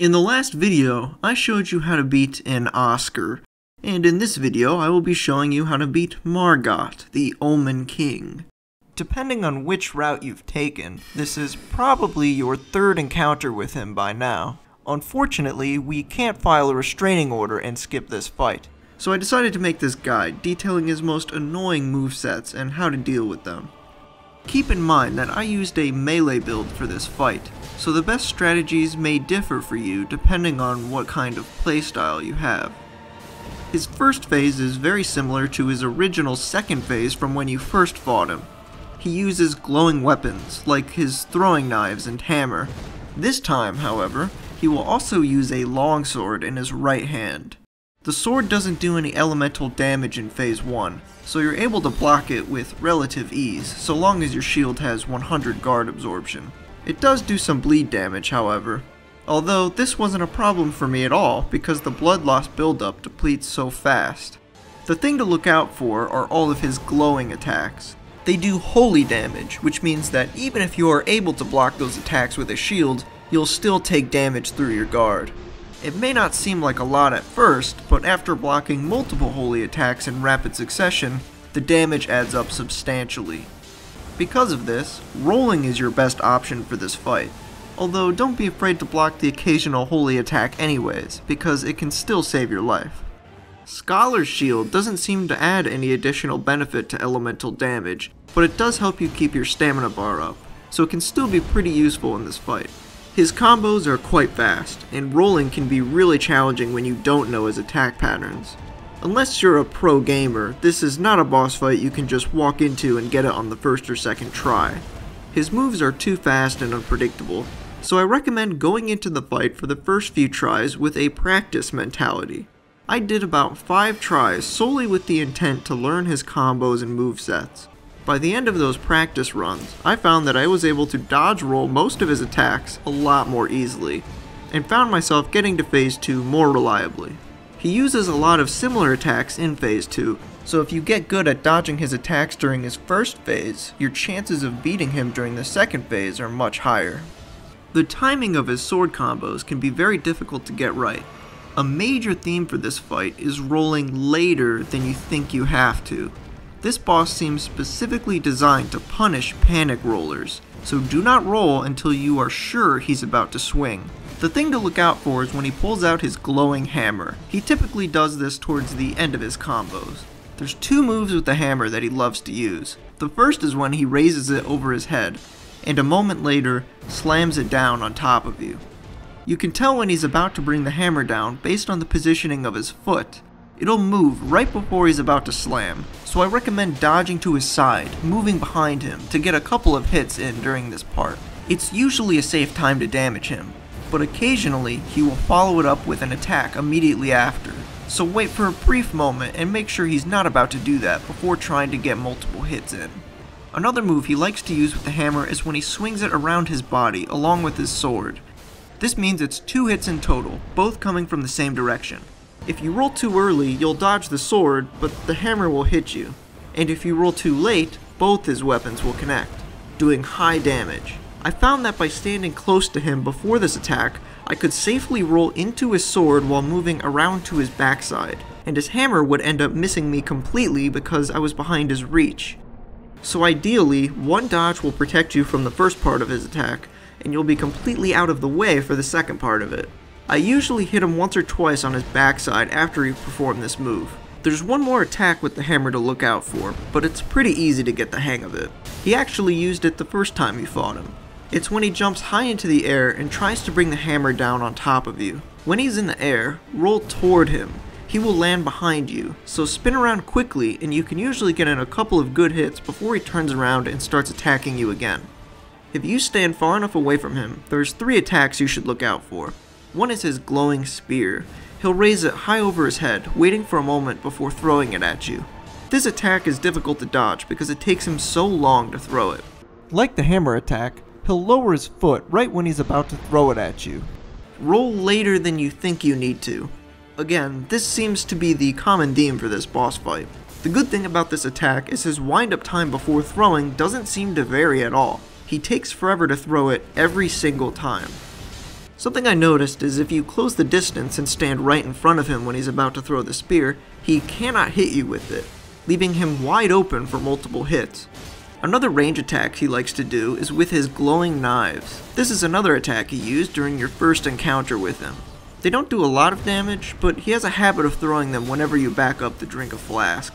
In the last video, I showed you how to beat an Oscar, and in this video I will be showing you how to beat Morgott, the Omen King. Depending on which route you've taken, this is probably your third encounter with him by now. Unfortunately, we can't file a restraining order and skip this fight, so I decided to make this guide detailing his most annoying movesets and how to deal with them. Keep in mind that I used a melee build for this fight, so the best strategies may differ for you depending on what kind of playstyle you have. His first phase is very similar to his original second phase from when you first fought him. He uses glowing weapons, like his throwing knives and hammer. This time, however, he will also use a longsword in his right hand. The sword doesn't do any elemental damage in phase 1, so you're able to block it with relative ease, so long as your shield has 100 guard absorption. It does do some bleed damage, however, although this wasn't a problem for me at all because the blood loss buildup depletes so fast. The thing to look out for are all of his glowing attacks. They do holy damage, which means that even if you are able to block those attacks with a shield, you'll still take damage through your guard. It may not seem like a lot at first, but after blocking multiple holy attacks in rapid succession, the damage adds up substantially. Because of this, rolling is your best option for this fight, although don't be afraid to block the occasional holy attack anyways, because it can still save your life. Scholar's Shield doesn't seem to add any additional benefit to elemental damage, but it does help you keep your stamina bar up, so it can still be pretty useful in this fight. His combos are quite fast, and rolling can be really challenging when you don't know his attack patterns. Unless you're a pro gamer, this is not a boss fight you can just walk into and get it on the first or second try. His moves are too fast and unpredictable, so I recommend going into the fight for the first few tries with a practice mentality. I did about 5 tries solely with the intent to learn his combos and movesets. By the end of those practice runs, I found that I was able to dodge roll most of his attacks a lot more easily, and found myself getting to phase 2 more reliably. He uses a lot of similar attacks in phase 2, so if you get good at dodging his attacks during his first phase, your chances of beating him during the second phase are much higher. The timing of his sword combos can be very difficult to get right. A major theme for this fight is rolling later than you think you have to, this boss seems specifically designed to punish panic rollers, so do not roll until you are sure he's about to swing. The thing to look out for is when he pulls out his glowing hammer. He typically does this towards the end of his combos. There's two moves with the hammer that he loves to use. The first is when he raises it over his head, and a moment later, slams it down on top of you. You can tell when he's about to bring the hammer down based on the positioning of his foot, It'll move right before he's about to slam, so I recommend dodging to his side, moving behind him, to get a couple of hits in during this part. It's usually a safe time to damage him, but occasionally he will follow it up with an attack immediately after, so wait for a brief moment and make sure he's not about to do that before trying to get multiple hits in. Another move he likes to use with the hammer is when he swings it around his body along with his sword. This means it's two hits in total, both coming from the same direction. If you roll too early, you'll dodge the sword, but the hammer will hit you. And if you roll too late, both his weapons will connect, doing high damage. I found that by standing close to him before this attack, I could safely roll into his sword while moving around to his backside, and his hammer would end up missing me completely because I was behind his reach. So ideally, one dodge will protect you from the first part of his attack, and you'll be completely out of the way for the second part of it. I usually hit him once or twice on his backside after he performed this move. There's one more attack with the hammer to look out for, but it's pretty easy to get the hang of it. He actually used it the first time you fought him. It's when he jumps high into the air and tries to bring the hammer down on top of you. When he's in the air, roll toward him. He will land behind you, so spin around quickly and you can usually get in a couple of good hits before he turns around and starts attacking you again. If you stand far enough away from him, there's three attacks you should look out for. One is his glowing spear. He'll raise it high over his head, waiting for a moment before throwing it at you. This attack is difficult to dodge because it takes him so long to throw it. Like the hammer attack, he'll lower his foot right when he's about to throw it at you. Roll later than you think you need to. Again, this seems to be the common theme for this boss fight. The good thing about this attack is his wind up time before throwing doesn't seem to vary at all. He takes forever to throw it every single time. Something I noticed is if you close the distance and stand right in front of him when he's about to throw the spear, he cannot hit you with it, leaving him wide open for multiple hits. Another range attack he likes to do is with his glowing knives. This is another attack he used during your first encounter with him. They don't do a lot of damage, but he has a habit of throwing them whenever you back up to drink a flask.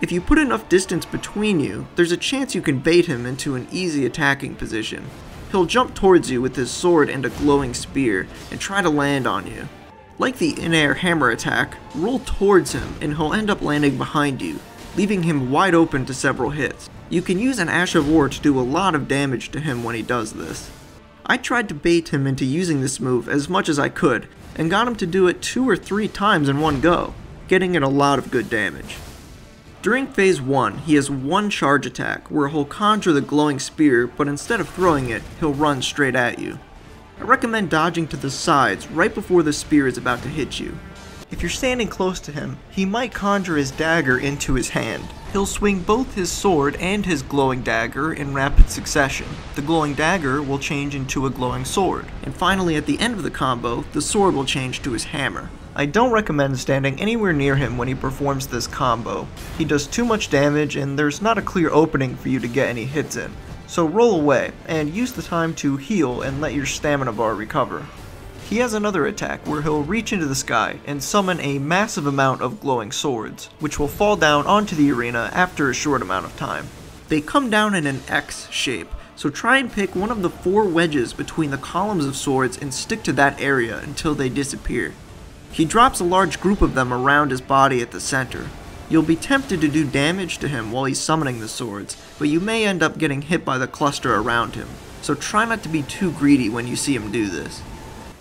If you put enough distance between you, there's a chance you can bait him into an easy attacking position. He'll jump towards you with his sword and a glowing spear, and try to land on you. Like the in-air hammer attack, roll towards him and he'll end up landing behind you, leaving him wide open to several hits. You can use an Ash of War to do a lot of damage to him when he does this. I tried to bait him into using this move as much as I could, and got him to do it two or three times in one go, getting in a lot of good damage. During phase 1, he has one charge attack where he'll conjure the glowing spear, but instead of throwing it, he'll run straight at you. I recommend dodging to the sides right before the spear is about to hit you, if you're standing close to him, he might conjure his dagger into his hand. He'll swing both his sword and his glowing dagger in rapid succession. The glowing dagger will change into a glowing sword, and finally at the end of the combo, the sword will change to his hammer. I don't recommend standing anywhere near him when he performs this combo. He does too much damage and there's not a clear opening for you to get any hits in. So roll away, and use the time to heal and let your stamina bar recover. He has another attack where he'll reach into the sky and summon a massive amount of glowing swords, which will fall down onto the arena after a short amount of time. They come down in an X shape, so try and pick one of the four wedges between the columns of swords and stick to that area until they disappear. He drops a large group of them around his body at the center. You'll be tempted to do damage to him while he's summoning the swords, but you may end up getting hit by the cluster around him, so try not to be too greedy when you see him do this.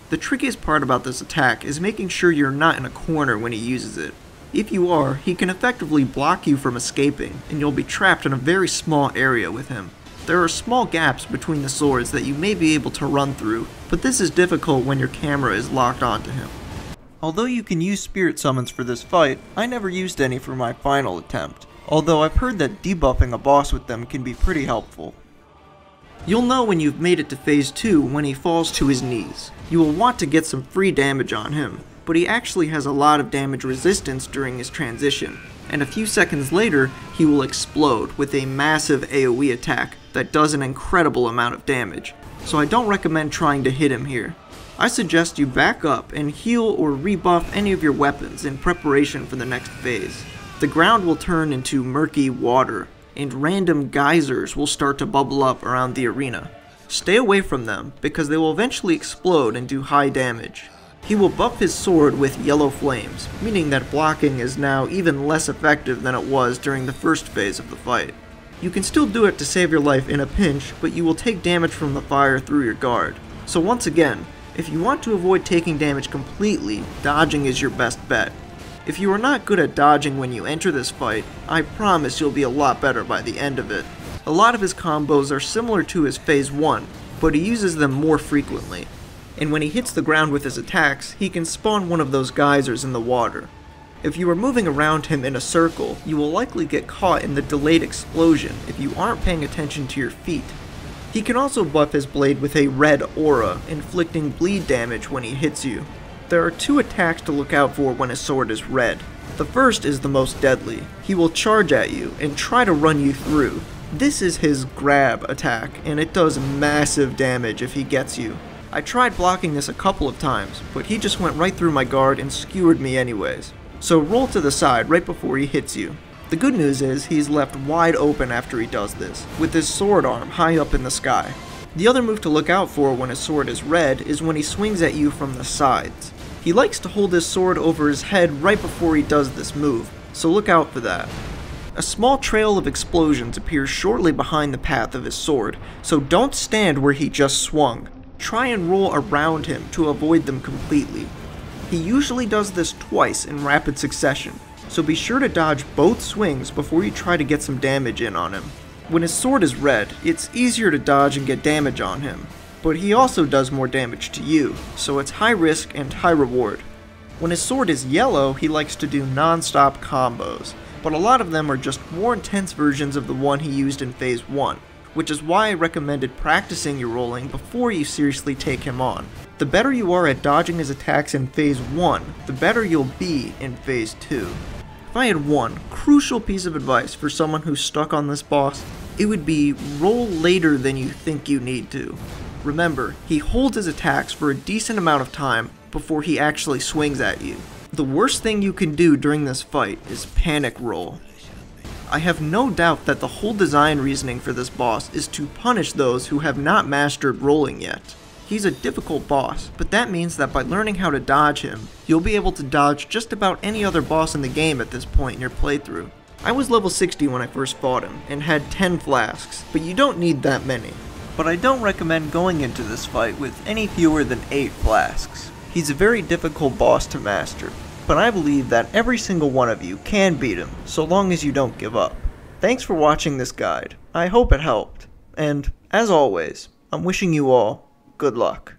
The trickiest part about this attack is making sure you're not in a corner when he uses it. If you are, he can effectively block you from escaping, and you'll be trapped in a very small area with him. There are small gaps between the swords that you may be able to run through, but this is difficult when your camera is locked onto him. Although you can use spirit summons for this fight, I never used any for my final attempt, although I've heard that debuffing a boss with them can be pretty helpful. You'll know when you've made it to phase 2 when he falls to his knees. You will want to get some free damage on him, but he actually has a lot of damage resistance during his transition, and a few seconds later he will explode with a massive AoE attack that does an incredible amount of damage, so I don't recommend trying to hit him here. I suggest you back up and heal or rebuff any of your weapons in preparation for the next phase. The ground will turn into murky water, and random geysers will start to bubble up around the arena. Stay away from them, because they will eventually explode and do high damage. He will buff his sword with yellow flames, meaning that blocking is now even less effective than it was during the first phase of the fight. You can still do it to save your life in a pinch, but you will take damage from the fire through your guard. So once again, if you want to avoid taking damage completely, dodging is your best bet. If you are not good at dodging when you enter this fight, I promise you'll be a lot better by the end of it. A lot of his combos are similar to his phase 1, but he uses them more frequently. And when he hits the ground with his attacks, he can spawn one of those geysers in the water. If you are moving around him in a circle, you will likely get caught in the delayed explosion if you aren't paying attention to your feet. He can also buff his blade with a red aura, inflicting bleed damage when he hits you. There are two attacks to look out for when his sword is red. The first is the most deadly. He will charge at you and try to run you through. This is his grab attack, and it does massive damage if he gets you. I tried blocking this a couple of times, but he just went right through my guard and skewered me anyways. So roll to the side right before he hits you. The good news is he's left wide open after he does this, with his sword arm high up in the sky. The other move to look out for when his sword is red is when he swings at you from the sides. He likes to hold his sword over his head right before he does this move, so look out for that. A small trail of explosions appears shortly behind the path of his sword, so don't stand where he just swung. Try and roll around him to avoid them completely. He usually does this twice in rapid succession, so be sure to dodge both swings before you try to get some damage in on him. When his sword is red, it's easier to dodge and get damage on him, but he also does more damage to you, so it's high risk and high reward. When his sword is yellow, he likes to do non-stop combos, but a lot of them are just more intense versions of the one he used in Phase 1, which is why I recommended practicing your rolling before you seriously take him on. The better you are at dodging his attacks in Phase 1, the better you'll be in Phase 2. If I had one crucial piece of advice for someone who's stuck on this boss, it would be roll later than you think you need to. Remember, he holds his attacks for a decent amount of time before he actually swings at you. The worst thing you can do during this fight is panic roll. I have no doubt that the whole design reasoning for this boss is to punish those who have not mastered rolling yet. He's a difficult boss, but that means that by learning how to dodge him, you'll be able to dodge just about any other boss in the game at this point in your playthrough. I was level 60 when I first fought him, and had 10 flasks, but you don't need that many. But I don't recommend going into this fight with any fewer than 8 flasks. He's a very difficult boss to master, but I believe that every single one of you can beat him, so long as you don't give up. Thanks for watching this guide, I hope it helped, and, as always, I'm wishing you all good luck.